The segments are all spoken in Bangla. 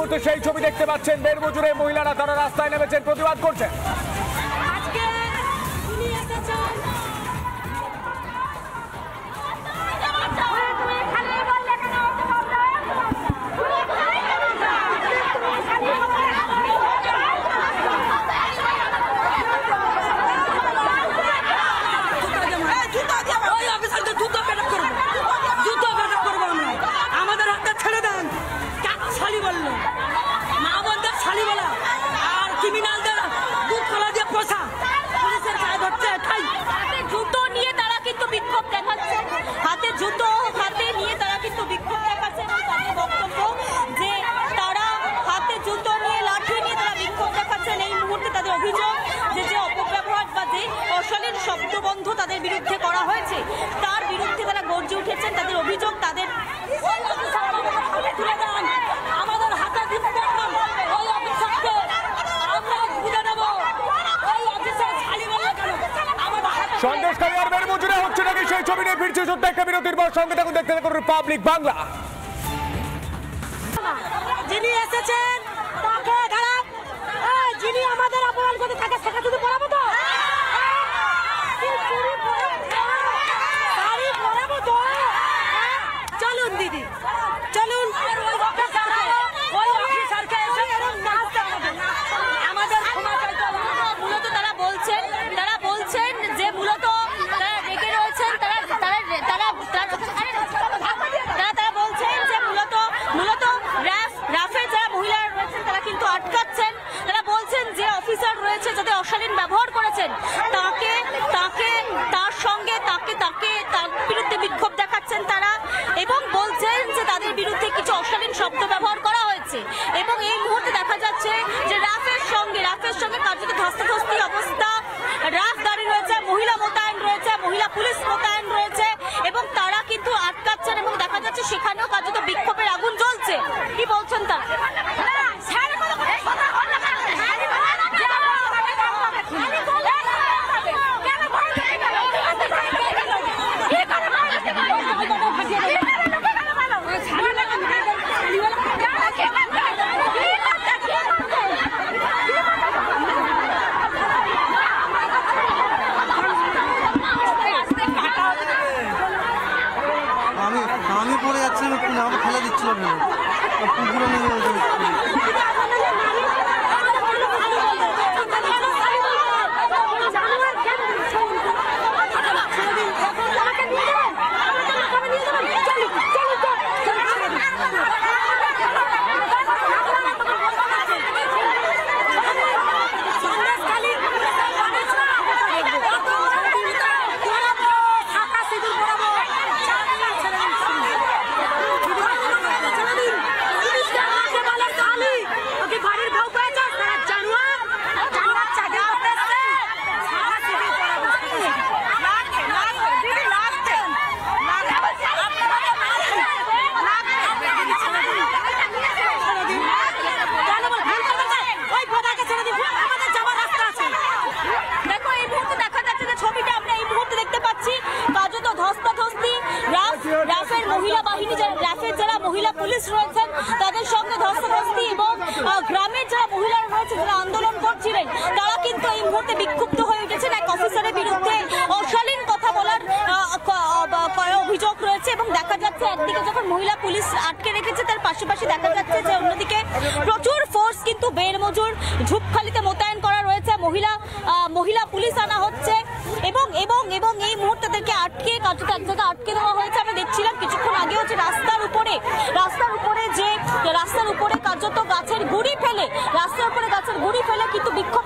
মুহূর্তে সেই ছবি দেখতে পাচ্ছেন। বেড়মজুরে মহিলারা তারা রাস্তায় নেমেছেন প্রতিবাদ করছেন। নিচ্ছে ছোট্ট একটা বিরতির পর সঙ্গে থাকুন, দেখতে থাকুন রিপাবলিক বাংলা যিনি এসেছেন, তাকে যিনি আমাদের অপমান করে তাকে সেখানে পড়াবো Por মহিলা বাহিনী যারা র্যাফের যারা মহিলা পুলিশ রয়েছেন, তাদের সঙ্গে ধস্তাধস্তি এবং গ্রামের যারা মহিলারা রয়েছে, যারা আন্দোলন করছিলেন, তারা কিন্তু এই মুহূর্তে বিক্ষুব্ধ যাচ্ছে। একদিকে যখন মহিলা পুলিশ আটকে রেখেছে, তার পাশাপাশি দেখা যাচ্ছে যে অন্যদিকে প্রচুর ফোর্স কিন্তু বের মজুর ঝুপখালিতে মোতায়েন করা রয়েছে। মহিলা মহিলা পুলিশ আনা হচ্ছে এবং এবং এবং এই মুহূর্তে তাদেরকে আটকে কার্যত এক জায়গায় আটকে দেওয়া হয়েছে। আমি দেখছিলাম কিছুক্ষণ আগে হচ্ছে রাস্তার উপরে রাস্তার উপরে যে, রাস্তার উপরে কার্যত গাছের গুড়ি ফেলে, রাস্তার উপরে গাছের গুড়ি ফেলে কিন্তু বিক্ষোভ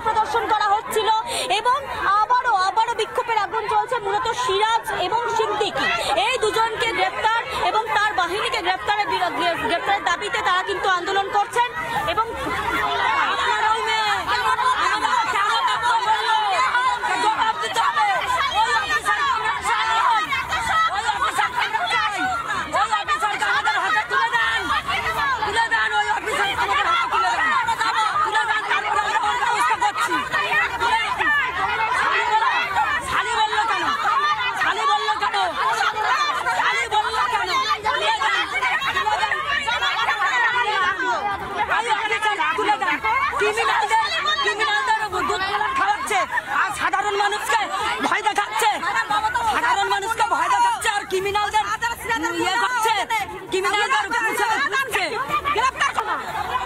দাবিতে তারা কিন্তু আন্দোলন করছেন এবং ক্রিমিনালদের ইয়ে করছে ক্রিমিনালদের পুলিশে ঘুরছে গ্রেফতার করো।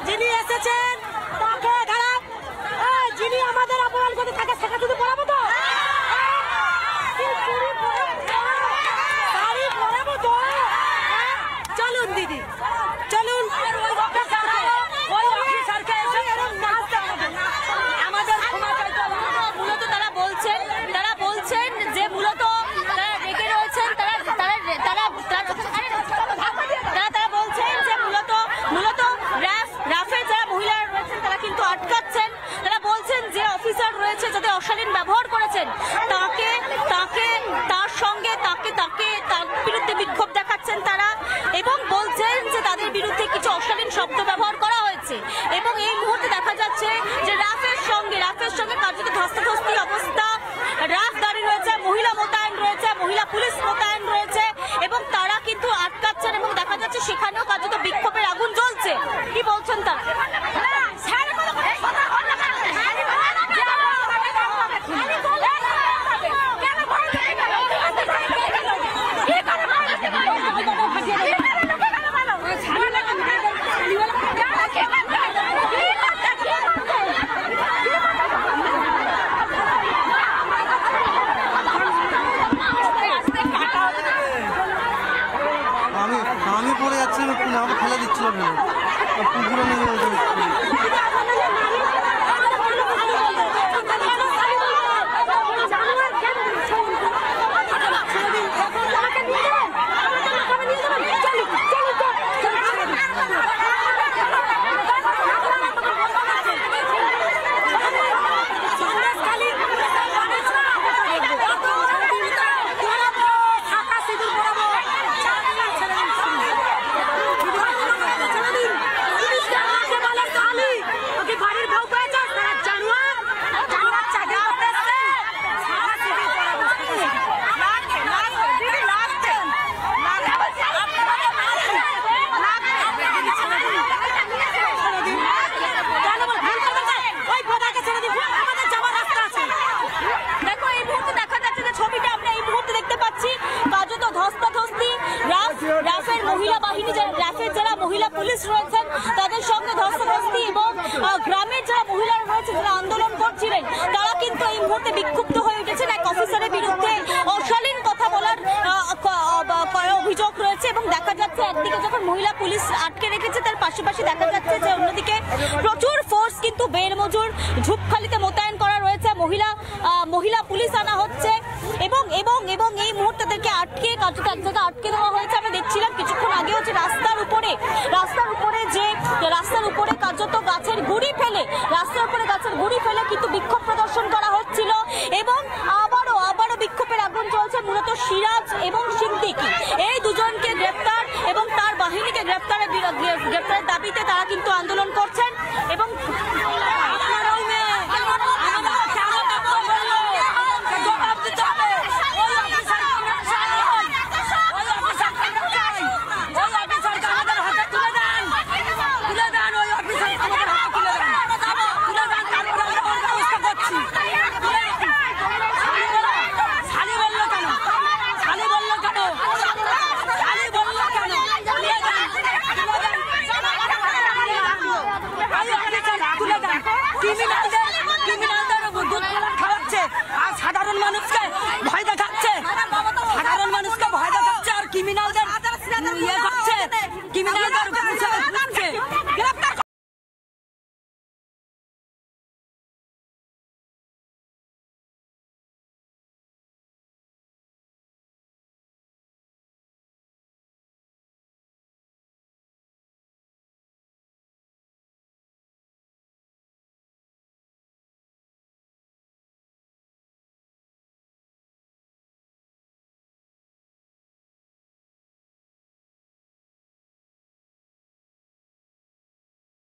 যিনি এসেছেন তাকে খারাপ এই, যিনি আমাদের অপমান করে তাকে সেটা শুধু পড়াবো তো কি চুরি পড়াবো? শাড়ি পরাবো তো চলুন দিদি চলুন ওই অফিসারকে ওই অফিসারকে এসে এরকম মারতে হবে না। আমাদের ক্ষমা চাইতে হবে। মূলত তারা বলছেন তারা বলছেন যে মূলত তারা রেগে রয়েছেন তারা তারা তারা তারা তারা তারা বলছেন যে মূলত মূলত রাফ রাফে যারা মহিলারা রয়েছেন তারা কিন্তু আটকাচ্ছেন। তারা বলছেন যে অফিসার রয়েছে যাতে অশালীন ব্যবহার করেছেন। তাকে তাকে, তার সঙ্গে তাকে তাকে, তার বিরুদ্ধে বিক্ষোভ দেখাচ্ছেন তারা এবং বলছেন যে তাদের বিরুদ্ধে কিছু অশালীন শব্দ ব্যবহার করা হয়েছে। এবং এই মুহূর্তে দেখা যাচ্ছে যে রাফের সঙ্গে রাফের সঙ্গে কার্যত ধস্তাধস্তি অবস্থা। রাফ দাঁড়িয়ে রয়েছে, মহিলা মোতায়েন রয়েছে, মহিলা পুলিশ মোতায়েন রয়েছে এবং তারা কিন্তু আটকাচ্ছেন এবং দেখা যাচ্ছে সেখানেও কার্যত বিক্ষোভের আগুন জ্বলছে। কি বলছেন তারা? পড়ে যাচ্ছিল ফেলে দিচ্ছিল পুকুরে নেমে গেছে দেখো এই মুহূর্তে দেখা যাচ্ছে যে ছবিটা আমরা এই মুহূর্তে দেখতে পাচ্ছি কার্যত ধস্তাধস্তি রাফ রাফের মহিলা বাহিনী যারা রাফের যারা মহিলা পুলিশ রয়েছেন, তাদের সঙ্গে ধস্তাধস্তি এবং গ্রামের যারা মহিলারা রয়েছে, যারা আন্দোলন করছিলেন, তারা কিন্তু এই মুহূর্তে বিক্ষুব্ধ হয়ে উঠেছেন এক অফিসারের অভিযোগ রয়েছে এবং দেখা যাচ্ছে একদিকে যখন মহিলা পুলিশ আটকে রেখেছে, তার পাশাপাশি দেখা যাচ্ছে যে অন্যদিকে প্রচুর ফোর্স কিন্তু বেরমজুর ঝুপখালিতে মোতায়েন করা রয়েছে। মহিলা মহিলা পুলিশ আনা হচ্ছে এবং এবং এবং এই মুহূর্তে তাদেরকে আটকে, কার্যত এক জায়গায় আটকে দেওয়া হয়েছে। আমরা দেখছিলাম কিছুক্ষণ আগে হচ্ছে রাস্তার উপরে রাস্তার উপরে যে, রাস্তার উপরে কার্যত গাছের গুড়ি ফেলে, রাস্তার উপরে গাছের গুড়ি ফেলে কিন্তু বিক্ষোভ প্রদর্শন করা হচ্ছিল এবং আবারও আবারও বিক্ষোভের আগুন চলছে মূলত সিরাজ এবং সিদ্দিকি এই দুজনকে গ্রেপ্তার এবং তার বাহিনীকে গ্রেপ্তারের গ্রেপ্তারের দাবিতে তারা কিন্তু আন্দোলন করছেন এবং ক্রিমিনালদের ইয়ে করছে ক্রিমিনালদের